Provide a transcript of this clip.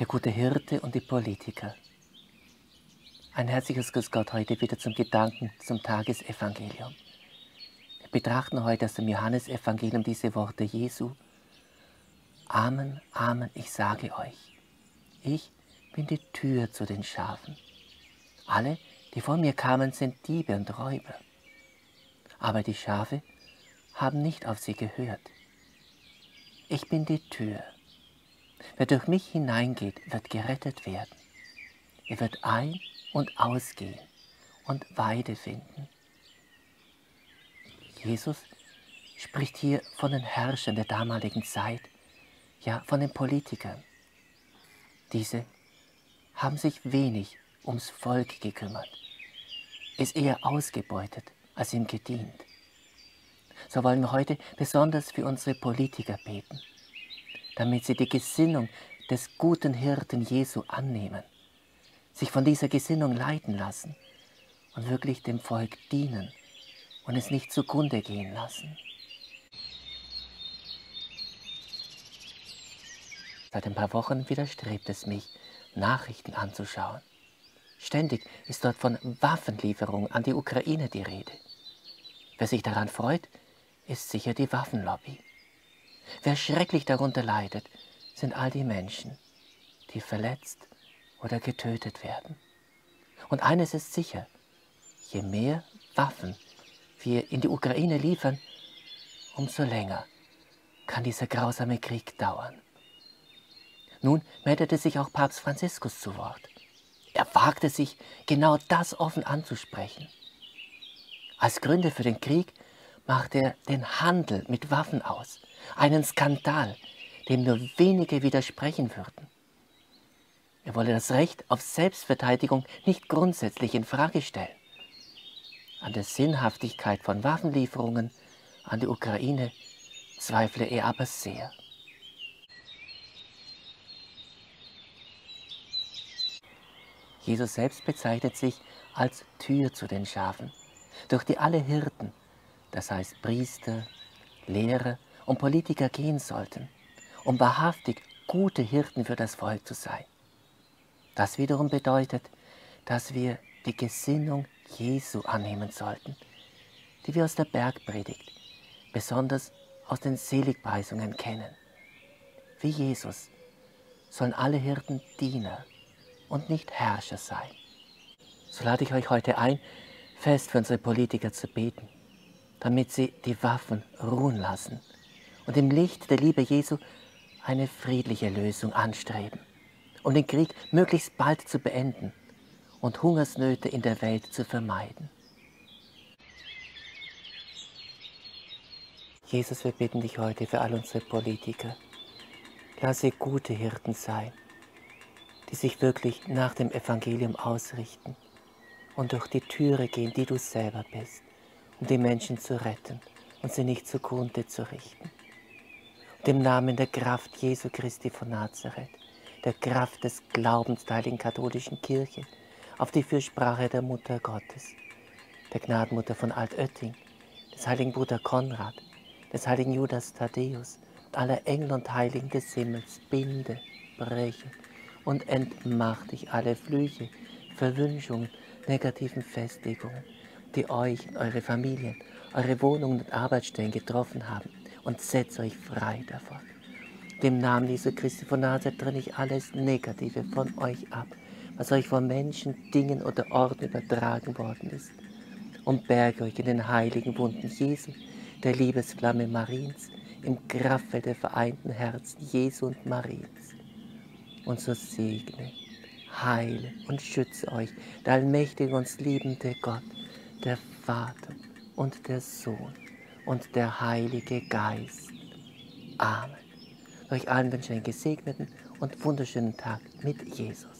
der gute Hirte und die Politiker. Ein herzliches Grüß Gott heute wieder zum Gedanken zum Tagesevangelium. Wir betrachten heute aus dem Johannesevangelium diese Worte Jesu. Amen, Amen, ich sage euch, ich bin die Tür zu den Schafen. Alle, die vor mir kamen, sind Diebe und Räuber. Aber die Schafe haben nicht auf sie gehört. Ich bin die Tür. Wer durch mich hineingeht, wird gerettet werden. Er wird ein- und ausgehen und Weide finden. Jesus spricht hier von den Herrschern der damaligen Zeit, ja von den Politikern. Diese haben sich wenig ums Volk gekümmert, es eher ausgebeutet als ihm gedient. So wollen wir heute besonders für unsere Politiker beten damit sie die Gesinnung des guten Hirten Jesu annehmen, sich von dieser Gesinnung leiten lassen und wirklich dem Volk dienen und es nicht zugrunde gehen lassen. Seit ein paar Wochen widerstrebt es mich, Nachrichten anzuschauen. Ständig ist dort von Waffenlieferungen an die Ukraine die Rede. Wer sich daran freut, ist sicher die Waffenlobby. Wer schrecklich darunter leidet, sind all die Menschen, die verletzt oder getötet werden. Und eines ist sicher, je mehr Waffen wir in die Ukraine liefern, umso länger kann dieser grausame Krieg dauern. Nun meldete sich auch Papst Franziskus zu Wort. Er wagte sich, genau das offen anzusprechen. Als Gründe für den Krieg macht er den Handel mit Waffen aus, einen Skandal, dem nur wenige widersprechen würden. Er wolle das Recht auf Selbstverteidigung nicht grundsätzlich in Frage stellen. An der Sinnhaftigkeit von Waffenlieferungen an die Ukraine zweifle er aber sehr. Jesus selbst bezeichnet sich als Tür zu den Schafen, durch die alle Hirten, das heißt Priester, Lehrer und Politiker gehen sollten, um wahrhaftig gute Hirten für das Volk zu sein. Das wiederum bedeutet, dass wir die Gesinnung Jesu annehmen sollten, die wir aus der Bergpredigt, besonders aus den Seligpreisungen kennen. Wie Jesus sollen alle Hirten Diener und nicht Herrscher sein. So lade ich euch heute ein, fest für unsere Politiker zu beten, damit sie die Waffen ruhen lassen und im Licht der Liebe Jesu eine friedliche Lösung anstreben, um den Krieg möglichst bald zu beenden und Hungersnöte in der Welt zu vermeiden. Jesus, wir bitten dich heute für all unsere Politiker. Lass sie gute Hirten sein, die sich wirklich nach dem Evangelium ausrichten und durch die Türe gehen, die du selber bist, um die Menschen zu retten und sie nicht zugrunde zu richten. Dem Namen der Kraft Jesu Christi von Nazareth, der Kraft des Glaubens der Heiligen Katholischen Kirche, auf die Fürsprache der Mutter Gottes, der Gnadenmutter von Altötting, des heiligen Bruder Konrad, des heiligen Judas Thaddäus und aller Engel und Heiligen des Himmels, binde, breche und entmachtig alle Flüche, Verwünschungen, negativen Festlegungen, die euch eure Familien, eure Wohnungen und Arbeitsstellen getroffen haben und setzt euch frei davon. Dem Namen Jesu Christi von Nazareth trenne ich alles Negative von euch ab, was euch von Menschen, Dingen oder Orten übertragen worden ist. Und berge euch in den heiligen Wunden Jesu, der Liebesflamme Mariens, im Kraftfeld der vereinten Herzen Jesu und Mariens. Und so segne, heile und schütze euch der allmächtige und liebende Gott, der Vater und der Sohn und der Heilige Geist. Amen. Euch allen wünsche ich einen gesegneten und wunderschönen Tag mit Jesus.